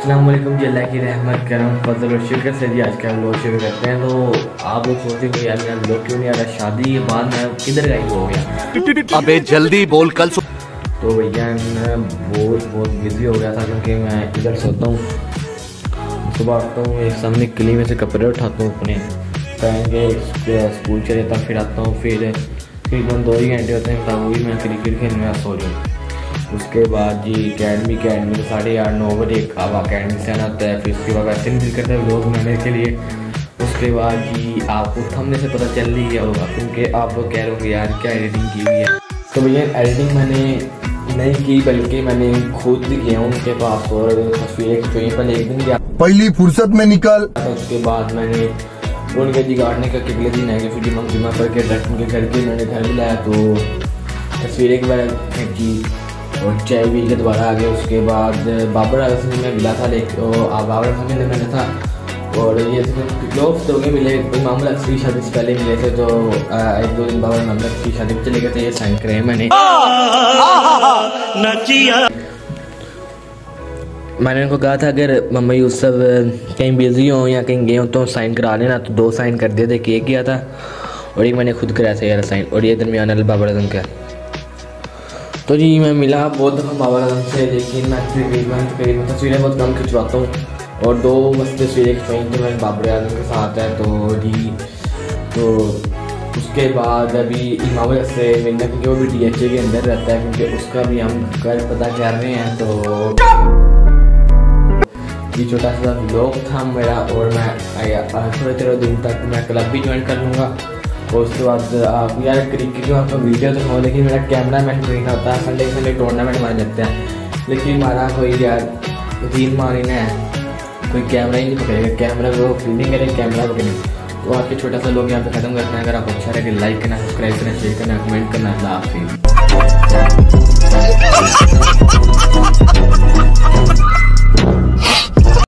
अल्लाम जी अल्लाह की रहमत करम फजल और शुक्र से जी आज का हम लोग शुरू करते हैं। तो आप लोग सोचेंगे यार मेरा लोग क्यों नहीं आ रहा? शादी के बाद मैं किधर गायब हो गया? अबे जल्दी बोल कल. तो भैया मैं बहुत बहुत बिज़ी हो गया था क्योंकि मैं इधर सोता हूँ। सुबह उठता हूँ एक सामने किली में से कपड़े उठाता हूँ अपने। पहन के स्कूल चले जाता फिर आता हूँ फिर तकरीबन दो ही घंटे होते हैं तब वही मैं क्रिकेट खेलने सो जाऊँ उसके बाद जी अकेडमी अकेडमी तो साढ़े आठ नौ बजे अब अकेडमी से आना होता है फिर उसके बाद वैसे दिल करता है लोग बनाने के लिए। उसके बाद जी आपको थमने से पता चल ही गया होगा क्योंकि आप लोग कह रहे होंगे यार क्या एडिटिंग की हुई है? तो भैया एडिटिंग मैंने नहीं की बल्कि मैंने खुद किया उनके पास और तस्वीरें खिंचवाई पहले एक दिन गया। पहली फुर्सत में निकल। उसके बाद मैंने उनके जी गाड़ने का अगले दिन आएँगे फिर जुम्मा जुम्मा करके उनके घर के उन्होंने घर भी लाया तो तस्वीरें बार खींची। और चाय भी के दोबारा आ गए। उसके बाद बाबर आज़म में मिला था लेकिन बाबर आज़म में मैंने था। और ये लोग तो गए मिले। इमाम की शादी से पहले मिले थे तो एक दो दिन बाबर मामला की शादी में चले गए थे। ये साइन करे मैंने। मैंने उनको कहा था, अगर मम्मा सब कहीं बिज़ी हो या कहीं गए हो तो साइन करा लेना। तो दो साइन कर दिए थे केक किया था। और एक मैंने खुद कराया था यार साइन। और ये दरमियान बाबर आज़म का। तो जी, मैं मिला बहुत दफ़ा बाबर आज़म से, लेकिन मैं तकरीबन तकरीबन तस्वीरें बहुत कम खिंचवाता हूँ। और दो बस तस्वीरें खिंचवाई थी मैंने बाबर आज़म के साथ है तो जी तो उसके बाद अभी इमाम से मिलना, क्योंकि वो भी डी एच ए के अंदर रहता है, क्योंकि उसका भी हम घर पता कर रहे हैं तो ये छोटा सा ब्लॉग था मेरा, और मैं थोड़े थोड़े दिन तक मैं क्लब भी ज्वाइन कर लूँगा। और उसके बाद यार क्रिकेट की आपको वीडियो तो लेकिन मेरा कैमरा मैन कोई ना होता है संडे संडे टूर्नामेंट मारे जाते हैं। लेकिन हमारा कोई यार तीन मारी ना कोई कैमरा ही नहीं पकड़ेगा कैमरा वो फील्डिंग करें कैमरा पकड़े तो आपके छोटा सा लोग यहाँ पे ख़त्म करते हैं, अगर आपको अच्छा लगे लाइक करना सब्सक्राइब करना शेयर करना कमेंट करना, अल्लाह हाफिज़।